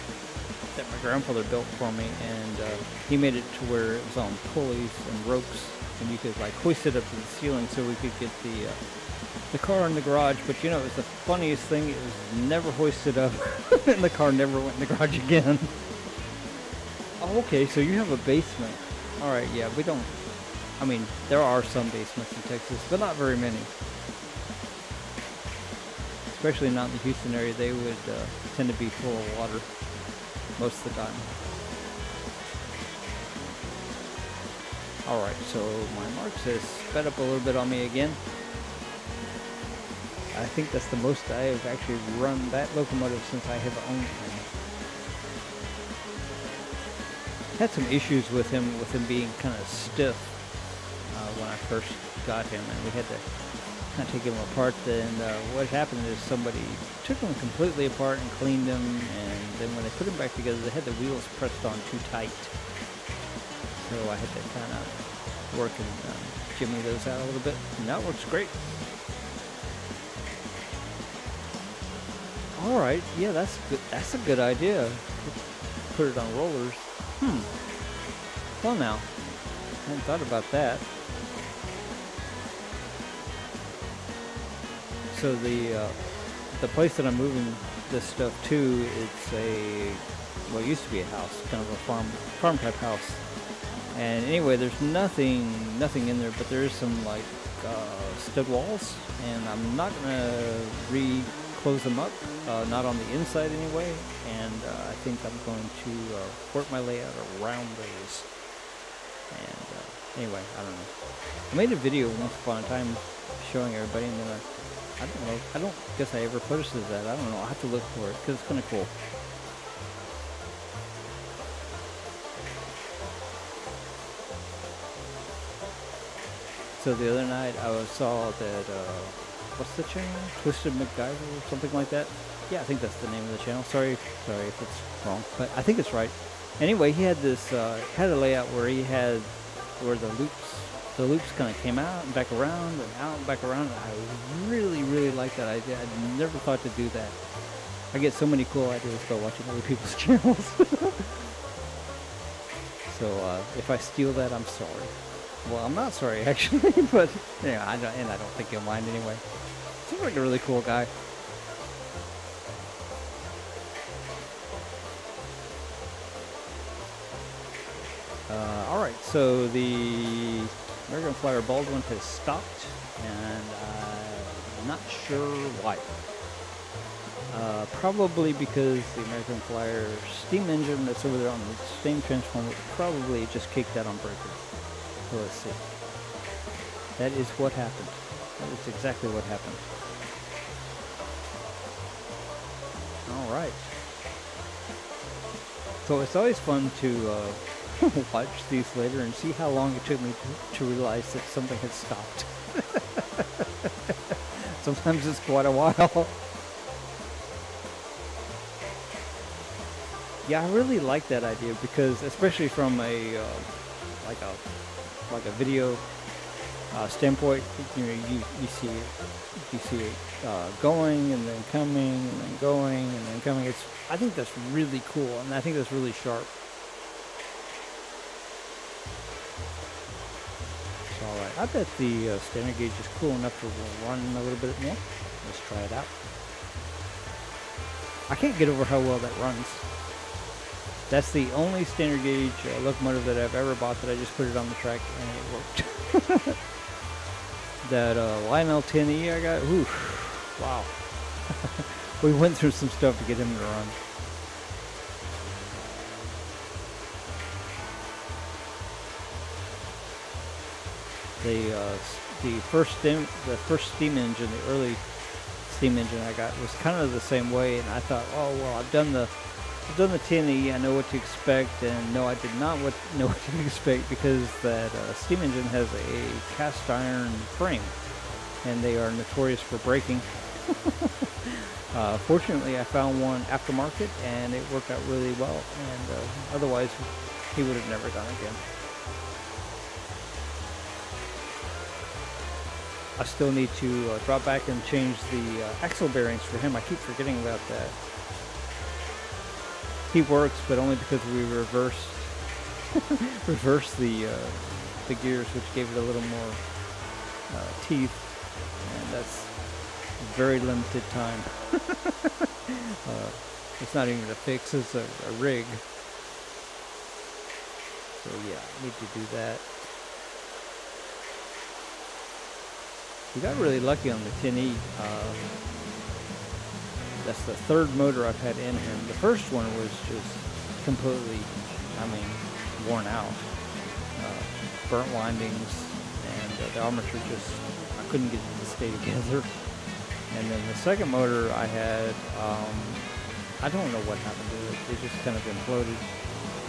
that my grandfather built for me, and uh, he made it to where it was on pulleys and ropes, and you could like hoist it up to the ceiling so we could get the uh, the car in the garage. But you know, it was the funniest thing. It was never hoisted up, and the car never went in the garage again. oh, okay, so you have a basement. All right, yeah, we don't. I mean, there are some basements in Texas, but not very many. Especially not in the Houston area, they would uh, tend to be full of water most of the time. Alright, so my Marx has sped up a little bit on me again. I think that's the most I have actually run that locomotive since I have owned him. Had some issues with him, with him being kind of stiff uh, when I first got him, and we had to kind of take him apart. And uh, what happened is somebody took him completely apart and cleaned him, and then when they put him back together, they had the wheels pressed on too tight. So I had to kind of work and um, jimmy those out a little bit. And that works great. All right, yeah, that's good. That's a good idea. Put it on rollers. Hmm. Well, now, I hadn't thought about that. So the uh, the place that I'm moving this stuff to, it's a well, used to be a house, kind of a farm farm type house. And anyway, there's nothing nothing in there, but there is some like uh, stud walls, and I'm not gonna re close them up, uh, not on the inside anyway. And uh, I think I'm going to uh, work my layout around those. And uh, anyway, I don't know. I made a video once upon a time showing everybody, and then I I don't know. I don't guess I ever posted that. I don't know. I'll have to look for it because it's kind of cool. So the other night I saw that, uh, what's the channel? Twisted MacGyver or something like that? Yeah, I think that's the name of the channel. Sorry, sorry if it's wrong, but I think it's right. Anyway, he had this, uh, had a layout where he had, where the loops the loops kind of came out and back around and out and back around. I really, really like that idea. I never thought to do that. I get so many cool ideas by watching other people's channels. so uh, if I steal that, I'm sorry. Well, I'm not sorry actually, but don't, and I don't think you'll mind anyway. Seems like a really cool guy. Uh, all right, so the American Flyer Baldwin has stopped, and I'm not sure why. Uh, probably because the American Flyer steam engine that's over there on the steam transformer probably just kicked out on breaker. So let's see. That is what happened. That is exactly what happened. All right. So it's always fun to uh, watch these later and see how long it took me to, realize that something had stopped. Sometimes it's quite a while. yeah, I really like that idea because, especially from a uh, like a like a video uh, standpoint, you know, you, you see it, you see it uh, going and then coming and then going and then coming. It's I think that's really cool and I think that's really sharp. Alright, I bet the uh, standard gauge is cool enough to run a little bit more. Let's try it out. I can't get over how well that runs. That's the only standard gauge uh, locomotive that I've ever bought that I just put it on the track and it worked. that uh, Lionel 10E I got, ooh, wow. we went through some stuff to get him to run. the uh, the first steam the first steam engine, the early steam engine I got was kind of the same way, and I thought, oh well, I've done the I've done the 10E, I know what to expect, and no, I did not what, know what to expect because that uh, steam engine has a cast iron frame, and they are notorious for breaking. uh, fortunately, I found one aftermarket, and it worked out really well, and uh, otherwise, he would have never done again. I still need to uh, drop back and change the uh, axle bearings for him. I keep forgetting about that. He works, but only because we reversed reversed the uh, the gears, which gave it a little more uh, teeth, and that's very limited time. Uh, it's not even a fix; it's a, a rig. So yeah, I need to do that. We got really lucky on the 10E. Uh, that's the third motor I've had in him. The first one was just completely, I mean, worn out. Uh, burnt windings, and uh, the armature just, I couldn't get it to stay together. And then the second motor I had, um, I don't know what happened to it. It just kind of imploded.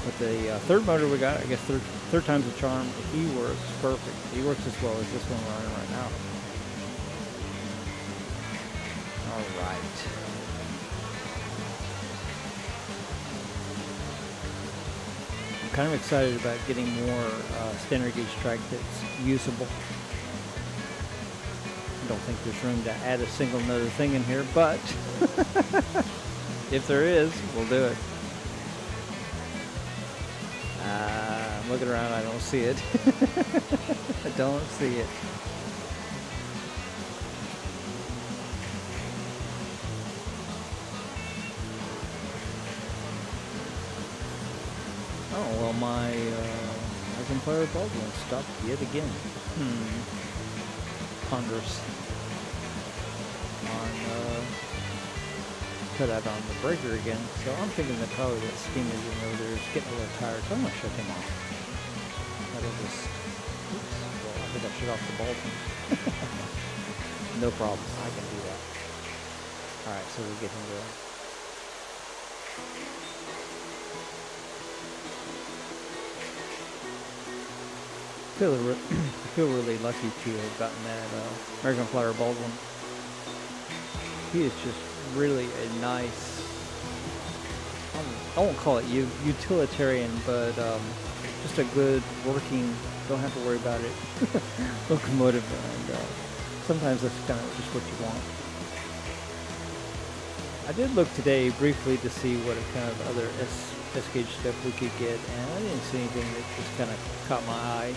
But the uh, third motor we got, I guess third, third time's a charm. He works perfect. He works as well as this one we're running right now. All right. Kind of excited about getting more uh, standard gauge track that's usable. I don't think there's room to add a single other thing in here, but if there is, we'll do it. Uh, I'm looking around, I don't see it. I don't see it. Oh, well, my uh, exemplar Baldwin stopped yet again. Hmm. Ponderous. On, uh, cut out on the breaker again. So I'm thinking that probably that steam engine over there is getting a little tired. So I'm going to shut him off. That'll just, oops, well, I think I shut off the Baldwin. no problem. I can do that. Alright, so we'll get him going. Feel re- I feel really lucky to have gotten that uh, American Flyer Baldwin. He is just really a nice. I won't- call it u- utilitarian, but um, just a good working. Don't have to worry about it. locomotive, and uh, sometimes that's kind of just what you want. I did look today briefly to see what kind of other S, gauge stuff we could get, and I didn't see anything that just kind of caught my eye.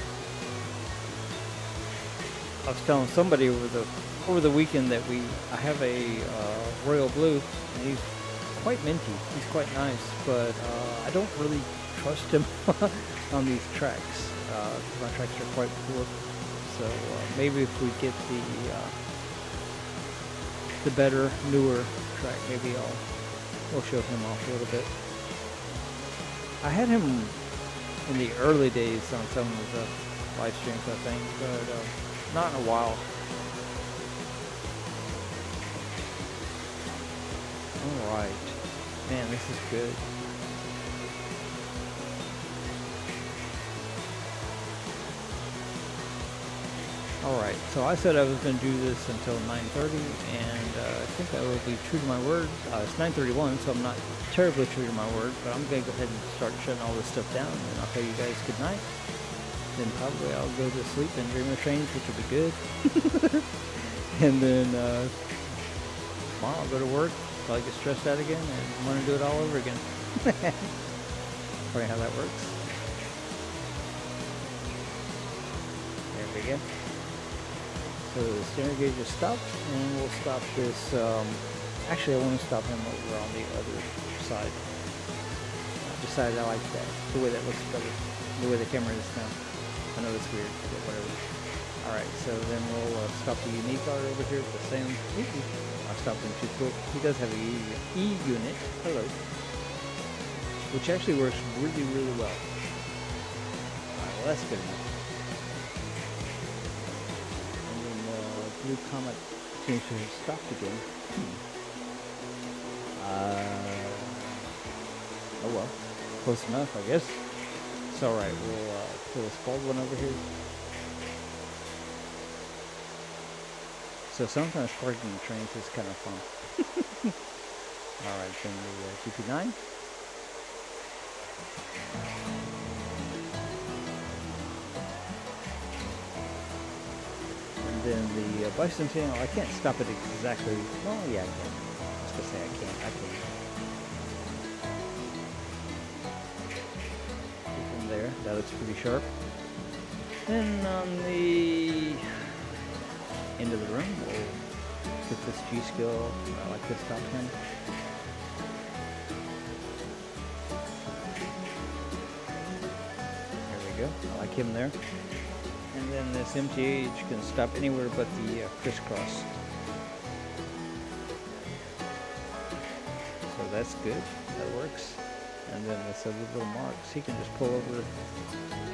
I was telling somebody over the over the weekend that we I have a uh, royal blue, and he's quite minty. He's quite nice, but uh, I don't really trust him on these tracks. Uh, my tracks are quite poor, so uh, maybe if we get the uh, the better, newer track, maybe I'll we'll show him off a little bit. I had him in the early days on some of the live streams, I think, but uh, not in a while. All right, man, this is good. Alright, so I said I was going to do this until 9.30, and uh, I think I will be true to my word. Uh, it's 9.31, so I'm not terribly true to my word, but I'm going to go ahead and start shutting all this stuff down, and I'll tell you guys good night. Then probably I'll go to sleep and dream of trains, which will be good. and then uh, tomorrow I'll go to work, probably get stressed out again, and want to do it all over again. Probably how that works. There we go. So the standard gauge is stopped, and we'll stop this. Um, actually, I want to stop him over on the other side. I decided I like that, the way that looks better, the way the camera is now. I know it's weird, but whatever. Alright, so then we'll uh, stop the unique art over here at the same. I'll stop him too quick. He does have a E, unit. Hello. Which actually works really, really well. Alright, well that's good enough. blue comet seems to have stopped again. Hmm. Uh, oh well, close enough, I guess. It's all right. We'll uh, pull this bald one over here. So sometimes parking trains is kind of fun. all right, then the uh, GP9. And then the uh, bicentennial, I can't stop it exactly. Well, yeah, I can. I was gonna say I can't. I can. That looks pretty sharp. Then on the end of the room, we'll get this G scale. I like this top. There we go. I like him there. And then this MTH can stop anywhere but the uh, crisscross. So that's good. And then this other little Marx, he can just pull over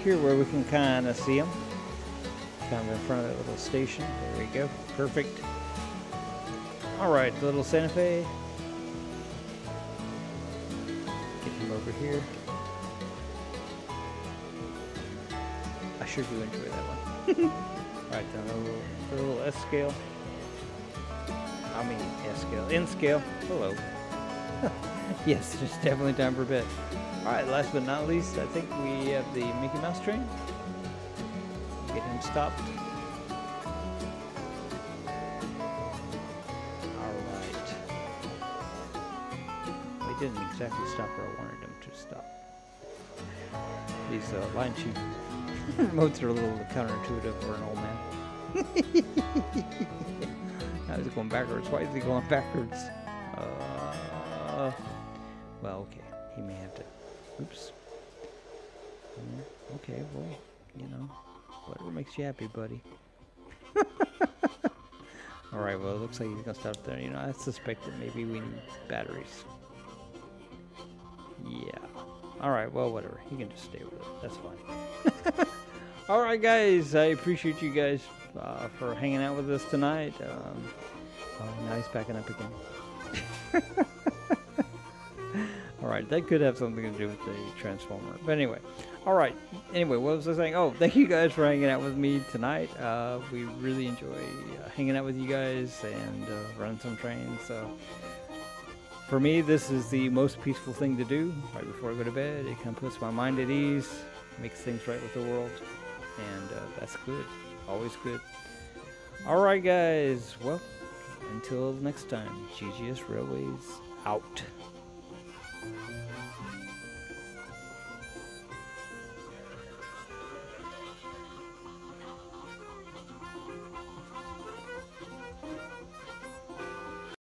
here where we can kind of see him. Kind of in front of that little station. There we go. Perfect. All right, the little Santa Fe. Get him over here. I sure do enjoy that one. All right, down a little, a little S scale. I mean S scale, N scale. Hello. yes, it's definitely time for a bed. All right, last but not least, I think we have the Mickey Mouse train. Get him stopped. All right. He didn't exactly stop where I wanted him to stop. These uh, LionChief remotes are a little counterintuitive for an old man. now he's going backwards. Why is he going backwards? Well, okay. He may have to. Oops. Mm, Okay, well, you know, whatever makes you happy, buddy. Alright, well, it looks like he's gonna stop there. You know, I suspect that maybe we need batteries. Yeah. Alright, well, whatever. He can just stay with it. That's fine. Alright, guys. I appreciate you guys uh, for hanging out with us tonight. Um, oh, now he's backing up again. Alright, that could have something to do with the transformer. But anyway, alright. Anyway, what was I saying? Oh, thank you guys for hanging out with me tonight. Uh, we really enjoy uh, hanging out with you guys and uh, running some trains. So, for me, this is the most peaceful thing to do right before I go to bed. It kind of puts my mind at ease, makes things right with the world, and uh, that's good. Always good. Alright, guys. Well, until next time, GGS Railways out.